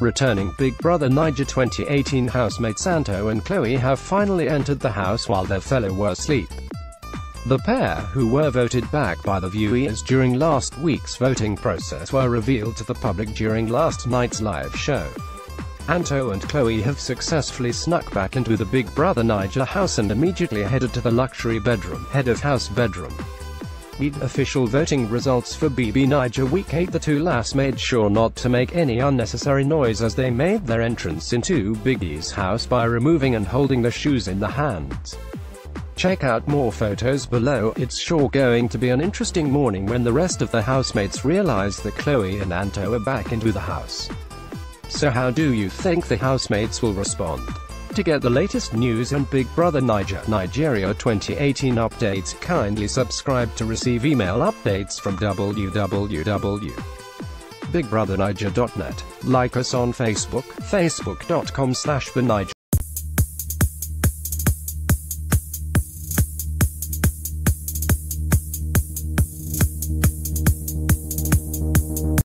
Returning Big Brother Naija 2018 housemates Anto and Khloe have finally entered the house while their fellow were asleep. The pair, who were voted back by the viewers during last week's voting process were revealed to the public during last night's live show. Anto and Khloe have successfully snuck back into the Big Brother Naija house and immediately headed to the luxury bedroom, head of house bedroom. With official voting results for BB Naija Week 8 the two lass made sure not to make any unnecessary noise as they made their entrance into Biggie's house by removing and holding the shoes in the hands. Check out more photos below, it's sure going to be an interesting morning when the rest of the housemates realize that Khloe and Anto are back into the house. So how do you think the housemates will respond? To get the latest news and Big Brother Naija Nigeria 2018 updates, kindly subscribe to receive email updates from www.bigbrothernaija.net. Like us on Facebook, facebook.com slash